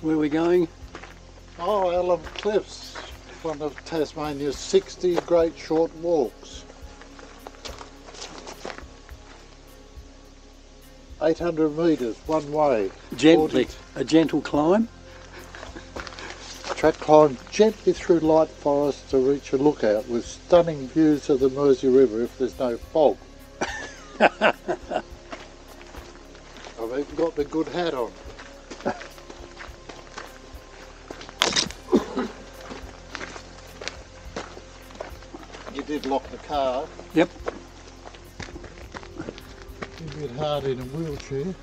Where are we going? Oh, Alum Cliffs, one of Tasmania's 60 great short walks. 800 metres one way. Gently, 40 a gentle climb. Track climb gently through light forest to reach a lookout with stunning views of the Mersey River if there's no fog. I've even got the good hat on. Car. Yep. A bit hard in a wheelchair.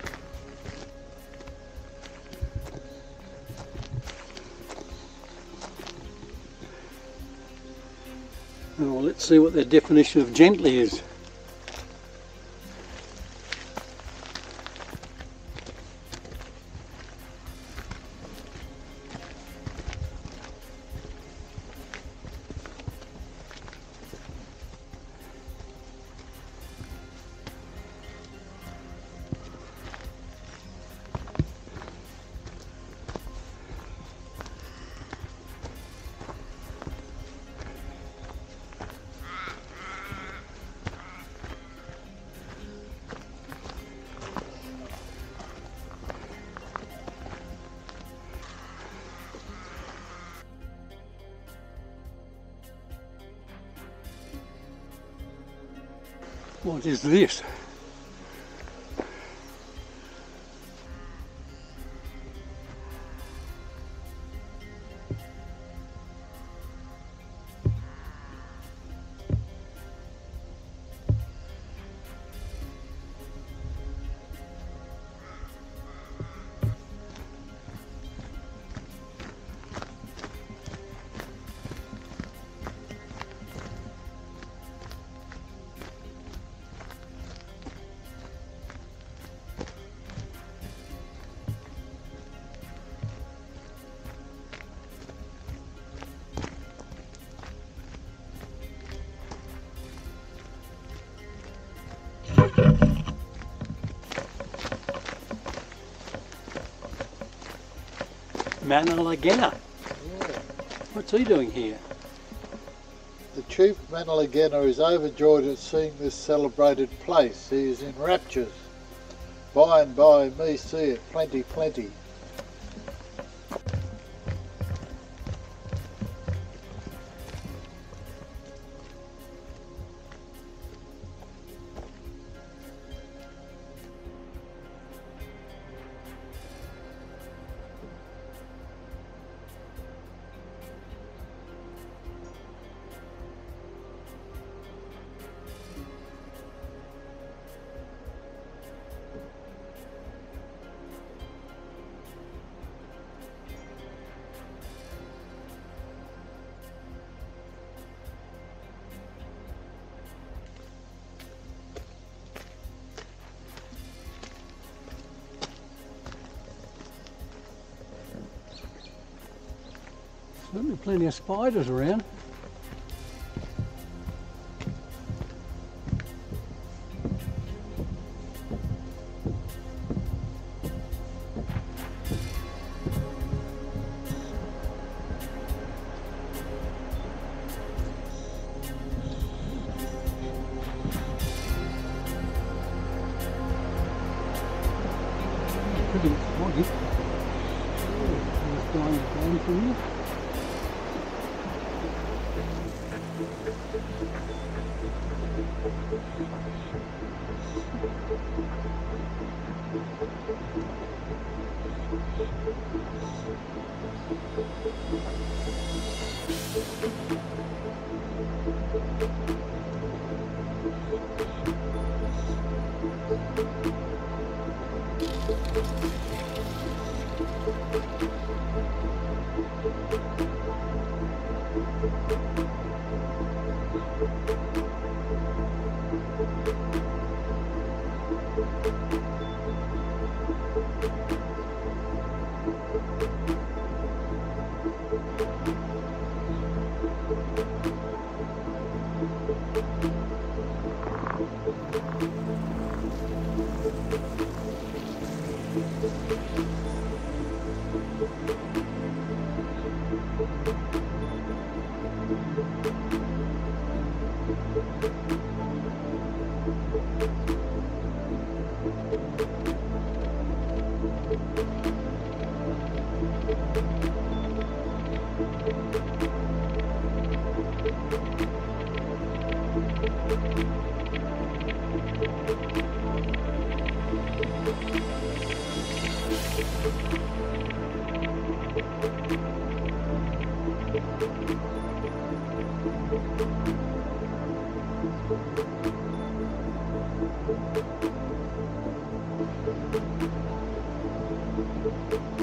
Well, let's see what their definition of gently is. What is this? Mannalargenna. Yeah. What's he doing here? The chief Mannalargenna is overjoyed at seeing this celebrated place. He is in raptures. By and by, me see it, plenty, plenty. Certainly plenty of spiders around. Thank